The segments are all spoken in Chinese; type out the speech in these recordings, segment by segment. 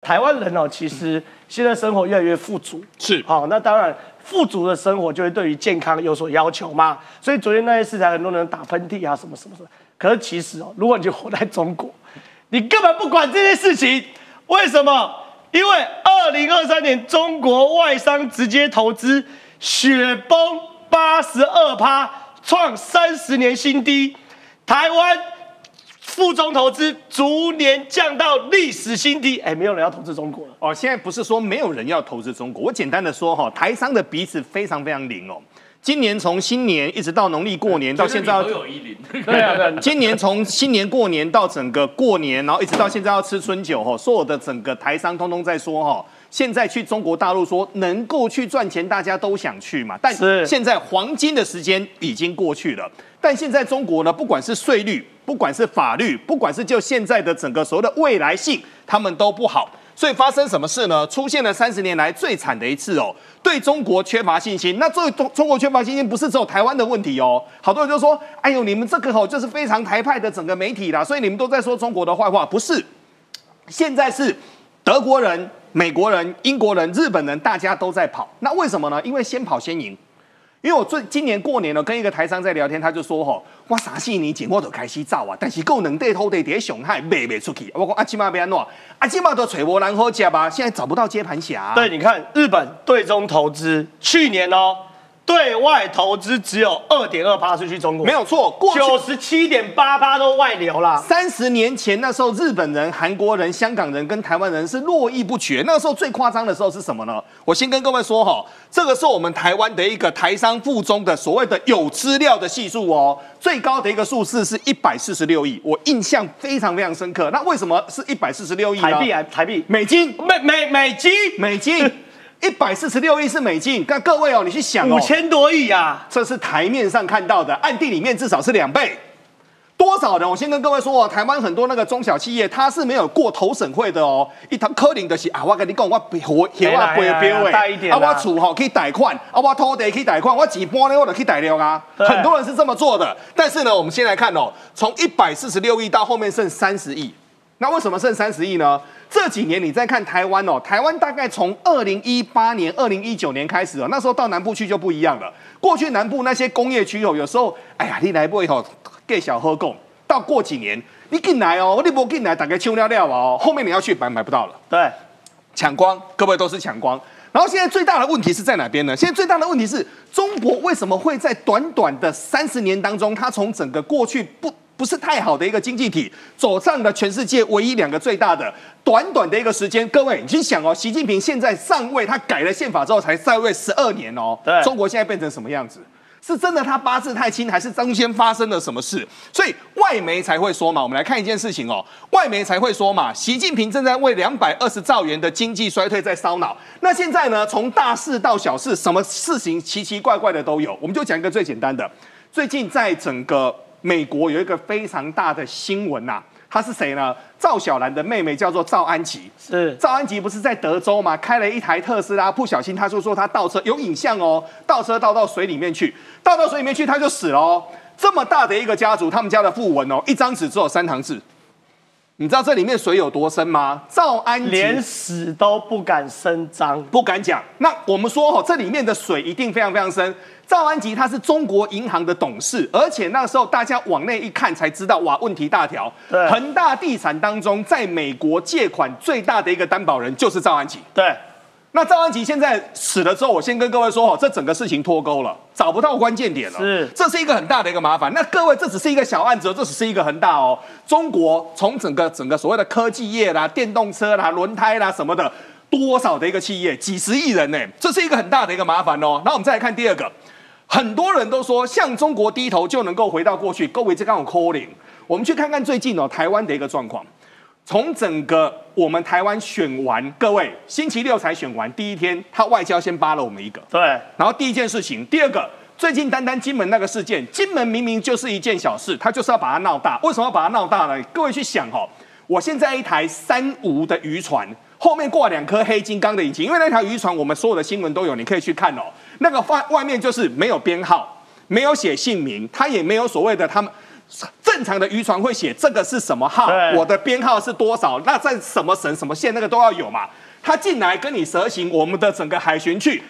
台湾人哦，其实现在生活越来越富足，是好、那当然富足的生活就会对于健康有所要求嘛。所以昨天那些事才很多人打喷嚏啊，什么什么什么。可是其实哦，如果你就活在中国，你根本不管这些事情，为什么？因为二零二三年中国外商直接投资雪崩八十二趴，创三十年新低，台湾。附中投资逐年降到历史新低，哎，没有人要投资中国了。哦，现在不是说没有人要投资中国，我简单的说哈，台商的鼻子非常非常灵哦。今年从新年一直到农历过年，到现在都有一零，对啊，对，今年从新年过年到整个过年，然后一直到现在要吃春酒哈，所有的整个台商通通在说哈，现在去中国大陆说能够去赚钱，大家都想去嘛。但是现在黄金的时间已经过去了，但现在中国呢，不管是税率，不管是法律，不管是就现在的整个所谓的未来性，他们都不好。所以发生什么事呢？出现了三十年来最惨的一次哦，对中国缺乏信心。那作为中中国缺乏信心，不是只有台湾的问题哦。好多人就说：“哎呦，你们这个吼就是非常台派的整个媒体啦，所以你们都在说中国的坏话。”不是，现在是德国人、美国人、英国人、日本人，大家都在跑。那为什么呢？因为先跑先赢。因为我最今年过年呢，跟一个台商在聊天，他就说：“吼，我啥四年前我都开始造啊，但是够能对偷对叠熊害卖不出去。”我讲阿基玛别安诺，阿基玛都揣摩然后加吧，现在找不到接盘侠、对，你看日本对中投资，去年哦，对外投资只有二点二趴是去中国，没有错，九十七点八趴都外流啦。三十年前那时候，日本人、韩国人、香港人跟台湾人是络绎不绝。那个时候最夸张的时候是什么呢？我先跟各位说哈，这个是我们台湾的一个台商附中的所谓的有资料的系数哦，最高的一个数字是一百四十六亿，我印象非常非常深刻。那为什么是一百四十六亿呢？台币还台币，美金，美美美金美金，一百四十六亿是美金。那各位哦，你去想哦五，千多亿啊，这是台面上看到的，暗地里面至少是两倍。多少人？我先跟各位说哦，台湾很多那个中小企业，它是没有过投审会的哦。一堂科林的是啊，我跟你讲，我我嫌我背标哎啊，啦我厝吼可以贷款，啊，我土地可以贷款，我几波呢我就可以贷了啊。很多人是这么做的，但是呢，我们先来看哦，从一百四十六亿到后面剩三十亿，那为什么剩三十亿呢？这几年你再看台湾哦，台湾大概从二零一八年、二零一九年开始哦，那时候到南部去就不一样了。过去南部那些工业区哦，有时候哎呀，你来不以后给小喝供，到过几年你进来哦，你不进来，大概秋了了哦，后面你要去买买不到了。对，抢光，各位都是抢光。然后现在最大的问题是在哪边呢？现在最大的问题是中国为什么会在短短的三十年当中，它从整个过去不不是太好的一个经济体，走上了全世界唯一两个最大的，短短的一个时间，各位你去想哦，习近平现在上位，他改了宪法之后才在位十二年哦，对中国现在变成什么样子？是真的他八字太轻，还是中间发生了什么事？所以外媒才会说嘛，我们来看一件事情哦，外媒才会说嘛，习近平正在为两百二十兆元的经济衰退在烧脑。那现在呢，从大事到小事，什么事情奇奇怪怪的都有。我们就讲一个最简单的，最近在整个美国有一个非常大的新闻呐、她是谁呢？赵小兰的妹妹叫做赵安琪，是赵安吉不是在德州吗？开了一台特斯拉，不小心他就说他倒车，有影像哦，倒车倒到水里面去，倒到水里面去他就死了哦。这么大的一个家族，他们家的讣文哦，一张纸只有三行字。你知道这里面水有多深吗？赵安吉连死都不敢声张。不敢讲。那我们说哦，这里面的水一定非常非常深。赵安吉他是中国银行的董事，而且那时候大家往内一看才知道，哇，问题大条。对恒大地产当中，在美国借款最大的一个担保人就是赵安吉。对，那赵安吉现在死了之后，我先跟各位说哦，这整个事情脱钩了，找不到关键点了，是这是一个很大的一个麻烦。那各位，这只是一个小案子哦，这只是一个很大哦。中国从整个整个所谓的科技业啦、电动车啦、轮胎啦什么的，多少的一个企业，几十亿人呢，这是一个很大的一个麻烦哦。那我们再来看第二个，很多人都说向中国低头就能够回到过去，各位这刚好 calling。我们去看看最近哦台湾的一个状况。从整个我们台湾选完，各位星期六才选完，第一天他外交先扒了我们一个，对，然后第一件事情，第二个，最近单单金门那个事件，金门明明就是一件小事，他就是要把它闹大，为什么要把它闹大呢？各位去想哦，我现在一台三无的渔船。后面挂两颗黑金刚的引擎，因为那条渔船我们所有的新闻都有，你可以去看哦。那个外外面就是没有编号，没有写姓名，他也没有所谓的他们正常的渔船会写这个是什么号，我的编号是多少，那在什么省什么县那个都要有嘛。他进来跟你蛇行我们的整个海巡去。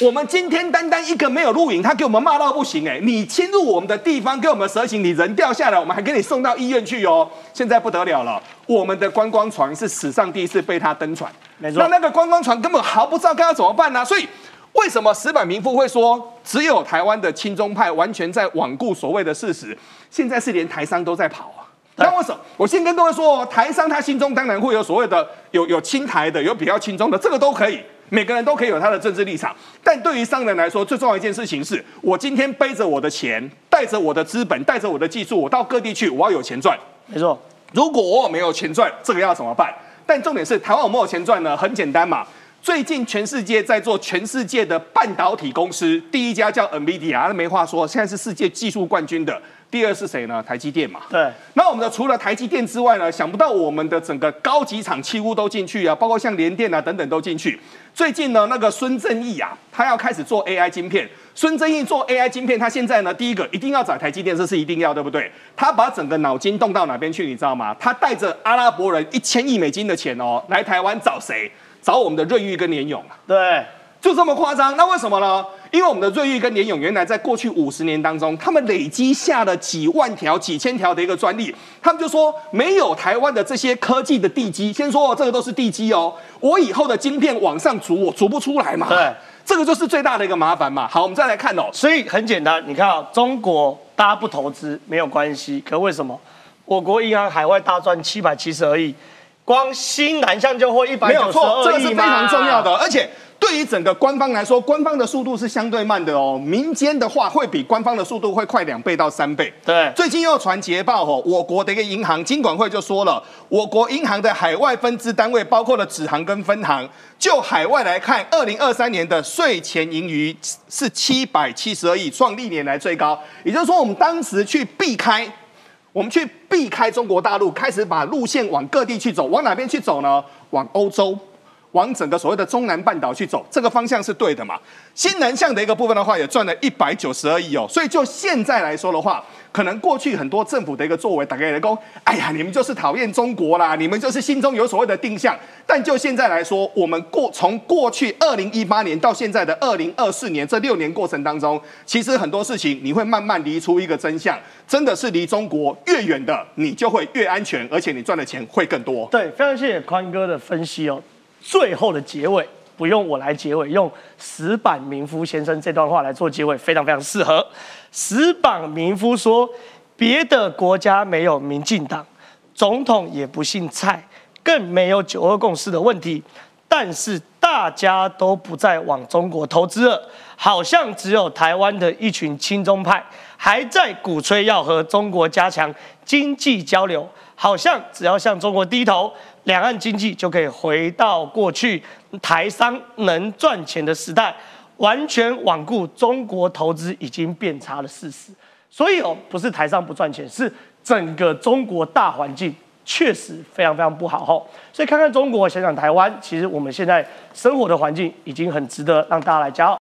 我们今天单单一个没有录影，他给我们骂到不行哎！你侵入我们的地方，给我们蛇行，你人掉下来，我们还给你送到医院去哦。现在不得了了，我们的观光船是史上第一次被他登船，没错那那个观光船根本毫不知道该要怎么办呢、所以为什么石板民夫会说只有台湾的亲中派完全在罔顾所谓的事实？现在是连台商都在跑啊。那为什么？我先跟各位说哦，台商他心中当然会有所谓的有有亲台的，有比较亲中的，这个都可以。每个人都可以有他的政治立场，但对于商人来说，最重要一件事情是我今天背着我的钱，带着我的资本，带着我的技术，我到各地去，我要有钱赚。没错，如果我没有钱赚，这个要怎么办？但重点是台湾有没有钱赚呢？很简单嘛。最近全世界在做全世界的半导体公司，第一家叫 NVIDIA，那没话说，现在是世界技术冠军的。第二是谁呢？台积电嘛。对，那我们的除了台积电之外呢，想不到我们的整个高级厂几乎都进去啊，包括像联电啊等等都进去。最近呢，那个孙正义啊，他要开始做 AI 晶片。孙正义做 AI 晶片，他现在呢，第一个一定要找台积电，这是一定要，对不对？他把整个脑筋动到哪边去，你知道吗？他带着阿拉伯人一千亿美金的钱哦，来台湾找谁？找我们的瑞昱跟联勇啊。对，就这么夸张？那为什么呢？因为我们的瑞昱跟联勇原来在过去五十年当中，他们累积下了几万条、几千条的一个专利，他们就说没有台湾的这些科技的地基，先说、哦、这个都是地基哦，我以后的晶片往上组，我组不出来嘛。对，这个就是最大的一个麻烦嘛。好，我们再来看哦，所以很简单，你看啊，中国大家不投资没有关系，可为什么我国银行海外大赚七百七十二亿，光新南向就获一百没有九十错，这二亿个是非常重要的，而且。对于整个官方来说，官方的速度是相对慢的哦。民间的话会比官方的速度会快两倍到三倍。对最近又传捷报哦，我国的一个银行金管会就说了，我国银行的海外分支单位包括了子行跟分行，就海外来看，二零二三年的税前盈余是七百七十二亿，创历年来最高。也就是说，我们当时去避开。我们去避开中国大陆，开始把路线往各地去走，往哪边去走呢？往欧洲。往整个所谓的中南半岛去走，这个方向是对的嘛？新南向的一个部分的话，也赚了一百九十二亿哦。所以就现在来说的话，可能过去很多政府的一个作为，打给人工，哎呀，你们就是讨厌中国啦，你们就是心中有所谓的定向。但就现在来说，我们过从过去二零一八年到现在的二零二四年这六年过程当中，其实很多事情你会慢慢离出一个真相，真的是离中国越远的，你就会越安全，而且你赚的钱会更多。对，非常谢谢宽哥的分析哦。最后的结尾不用我来结尾，用石板民夫先生这段话来做结尾，非常非常适合。石板民夫说：“别的国家没有民进党，总统也不姓蔡，更没有九二共识的问题，但是大家都不再往中国投资了，好像只有台湾的一群亲中派还在鼓吹要和中国加强经济交流，好像只要向中国低头。”两岸经济就可以回到过去台商能赚钱的时代，完全罔顾中国投资已经变差的事实。所以哦，不是台商不赚钱，是整个中国大环境确实非常非常不好吼。所以看看中国，想想台湾，其实我们现在生活的环境已经很值得让大家来骄傲。